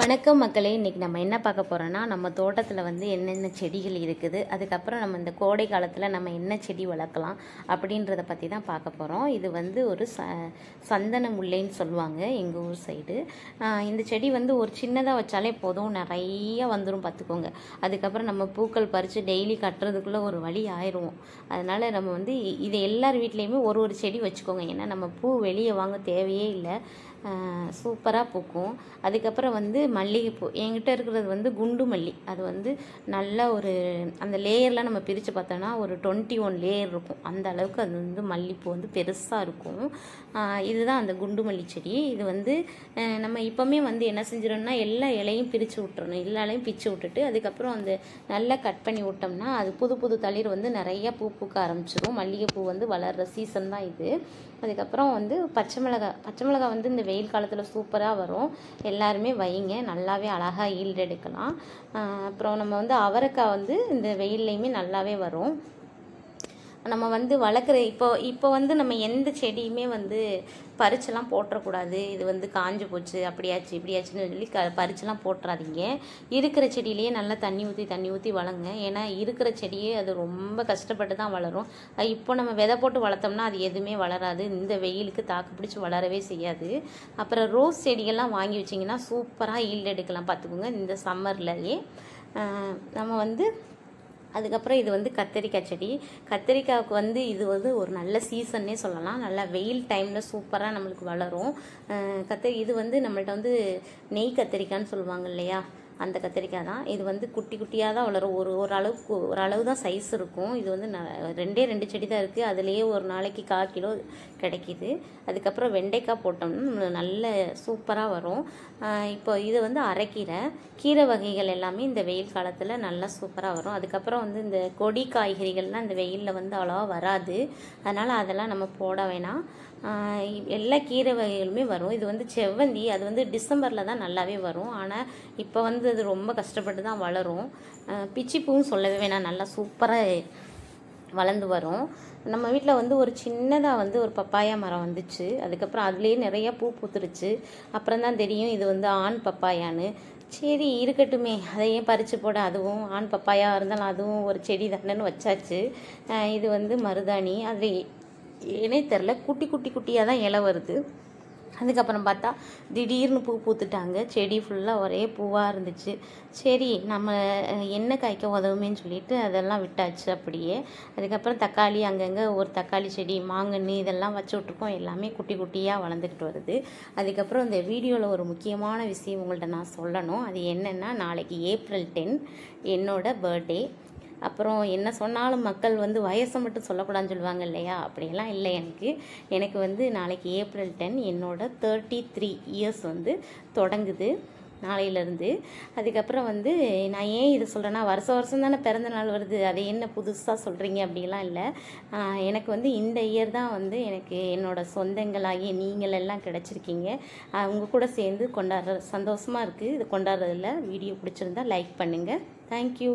வணக்கம் மக்களே இன்றைக்கி நம்ம என்ன பார்க்க போகிறோன்னா நம்ம தோட்டத்தில் வந்து என்னென்ன செடிகள் இருக்குது அதுக்கப்புறம் நம்ம இந்த கோடை காலத்தில் நம்ம என்ன செடி வளர்க்கலாம் அப்படின்றத பற்றி தான் பார்க்க போகிறோம் இது வந்து ஒரு ச சந்தன முல்லைன்னு சொல்லுவாங்க எங்கள் ஊர் சைடு. இந்த செடி வந்து ஒரு சின்னதாக வச்சாலே போதும் நிறைய வந்துடும் பார்த்துக்கோங்க. அதுக்கப்புறம் நம்ம பூக்கள் பறித்து டெய்லி கட்டுறதுக்குள்ளே ஒரு வழி ஆயிடுவோம் அதனால் நம்ம வந்து இது எல்லார் வீட்லேயுமே ஒரு ஒரு செடி வச்சுக்கோங்க. ஏன்னா நம்ம பூ வெளியே வாங்க தேவையே இல்லை. சூப்பராக பூக்கும். அதுக்கப்புறம் வந்து மல்லிகைப்பூ. என்கிட்ட இருக்கிறது வந்து குண்டு மல்லி. அது வந்து நல்ல ஒரு அந்த லேயர்லாம் நம்ம பிரித்து பார்த்தோன்னா ஒரு டுவெண்ட்டி ஒன் லேயர் இருக்கும். அந்த அளவுக்கு அது வந்து மல்லிப்பூ வந்து பெருசாக இருக்கும். இதுதான் அந்த குண்டு மல்லி செடி. இது வந்து நம்ம இப்போவுமே வந்து என்ன செஞ்சிடணும்னா எல்லா இலையும் பிரித்து விட்டுறணும். எல்லா இலையும் பிச்சு விட்டுட்டு அதுக்கப்புறம் அந்த நல்லா கட் பண்ணி விட்டோம்னா அது புது புது தளிர் வந்து நிறைய பூ பூக்க ஆரம்பிச்சிடும் மல்லிகைப்பூ வந்து வளர்கிற சீசன் தான் இது. அதுக்கப்புறம் வந்து பச்சை மிளகாய் பச்சை மிளகாய் வந்து இந்த வெயில் காலத்தில் சூப்பராக வரும். எல்லாருமே வைங்க. நல்லாவே அழகாக ஈல்டு எடுக்கலாம். அப்புறம் நம்ம வந்து அவரைக்காய் வந்து இந்த வெயில்லையுமே நல்லாவே வரும். நம்ம வந்து வளர்க்குற இப்போ இப்போ வந்து நம்ம எந்த செடியுமே வந்து பறிச்செல்லாம் போட்டுறக்கூடாது. இது வந்து காஞ்சு போச்சு அப்படியாச்சு இப்படியாச்சுன்னு சொல்லி க பறிச்செல்லாம் போட்டுறாதீங்க. இருக்கிற செடியிலேயே நல்லா தண்ணி ஊற்றி தண்ணி ஊற்றி வளங்க ஏன்னா இருக்கிற செடியே அது ரொம்ப கஷ்டப்பட்டு தான் வளரும். இப்போ நம்ம விதை போட்டு வளர்த்தோம்னா அது எதுவுமே வளராது. இந்த வெயிலுக்கு தாக்கு பிடிச்சி வளரவே செய்யாது. அப்புறம் ரோஸ் செடிகள்லாம் வாங்கி வச்சிங்கன்னா சூப்பராக ஈல்டு எடுக்கலாம். பார்த்துக்கோங்க இந்த சம்மர்லேயே நம்ம வந்து அதுக்கப்புறம் இது வந்து கத்தரிக்காய் செடி. கத்தரிக்காவுக்கு வந்து இது வந்து ஒரு நல்ல சீசன்னே சொல்லலாம். நல்லா வெயில் டைமில் சூப்பராக நம்மளுக்கு வளரும். அஹ் கத்தரி இது வந்து நம்மள்ட்ட வந்து நெய் கத்திரிக்காய்ன்னு சொல்லுவாங்க இல்லையா? அந்த கத்திரிக்காய் தான். இது வந்து குட்டி குட்டியாக தான் வளரும். ஒரு ஒரு அளவுக்கு ஒரு அளவு தான் சைஸ் இருக்கும். இது வந்து ந- ரெண்டே ரெண்டு செடி தான் இருக்குது அதுலேயே ஒரு நாளைக்கு கால் கிலோ கிடைக்கிது. அதுக்கப்புறம் வெண்டைக்காய் போட்டோம்னா நல்ல சூப்பராக வரும். இப்போ இது வந்து அரைக்கீரை கீரை வகைகள் எல்லாமே இந்த வெயில் காலத்தில் நல்லா சூப்பராக வரும். அதுக்கப்புறம் வந்து இந்த கொடி காய்கறிகள்லாம் இந்த வெயிலில் வந்து அவ்வளோவா வராது. அதனால் அதெல்லாம் நம்ம போட வேணாம். எல்லா கீரை வகைகளுமே வரும். இது வந்து செவ்வந்தி அது வந்து டிசம்பரில் தான் நல்லாவே வரும். ஆனால் இப்போ வந்து அது ரொம்ப கஷ்டப்பட்டு தான் வளரும். பிச்சிப்பூவும் சொல்லவே வேணாம். நல்லா சூப்பராக வளர்ந்து வரும். நம்ம வீட்டில் வந்து ஒரு சின்னதாக வந்து ஒரு பப்பாயா மரம் வந்துச்சு. அதுக்கப்புறம் அதுலேயே நிறைய பூ பூத்துருச்சு. அப்புறம் தான் தெரியும் இது வந்து ஆண் பப்பாயான்னு. சரி இருக்கட்டுமே. அதையே பறித்து போட? அதுவும் ஆண் பப்பாயா இருந்தாலும் அதுவும் ஒரு செடி தானேன்னு வச்சாச்சு. இது வந்து மருதாணி. அதில் ஏனே தெரில குட்டி குட்டி குட்டியாக தான் இலை வருது. அதுக்கப்புறம் பார்த்தா திடீர்னு பூ பூத்துட்டாங்க. செடி ஃபுல்லாக ஒரே பூவாக இருந்துச்சு. சரி நம்ம என்ன காய்க்க உதவுமேன்னு சொல்லிட்டு அதெல்லாம் விட்டாச்சு அப்படியே. அதுக்கப்புறம் தக்காளி அங்கங்கே ஒரு தக்காளி செடி மாங்கன்று இதெல்லாம் வச்சு விட்ருக்கோம் எல்லாமே குட்டி குட்டியாக வளர்ந்துக்கிட்டு வருது. அதுக்கப்புறம் இந்த வீடியோவில் ஒரு முக்கியமான விஷயம் உங்கள்கிட்ட நான் சொல்லணும். அது என்னென்னா நாளைக்கு ஏப்ரல் டென் என்னோட பர்த்டே. அப்புறம் என்ன சொன்னாலும் மக்கள் வந்து வயசை மட்டும் சொல்லக்கூடாதுன்னு சொல்லுவாங்க இல்லையா? அப்படியெல்லாம் இல்லை எனக்கு. எனக்கு வந்து நாளைக்கு ஏப்ரல் டென் என்னோட தேர்ட்டி த்ரீ இயர்ஸ் வந்து தொடங்குது நாளையிலேருந்து. அதுக்கப்புறம் வந்து நான் ஏன் இதை சொல்கிறேன்னா வருஷம் வருஷம் தானே பிறந்த நாள் வருது. அதை என்ன புதுசாக சொல்கிறீங்க அப்படிலாம் இல்லை. எனக்கு வந்து இந்த இயர் தான் வந்து எனக்கு என்னோட சொந்தங்களாகிய நீங்கள் எல்லாம் கிடச்சிருக்கீங்க. அவங்க கூட சேர்ந்து கொண்டாடுற சந்தோஷமாக இருக்குது இது கொண்டாடுறதில் வீடியோ பிடிச்சிருந்தா லைக் பண்ணுங்கள் தேங்க்யூ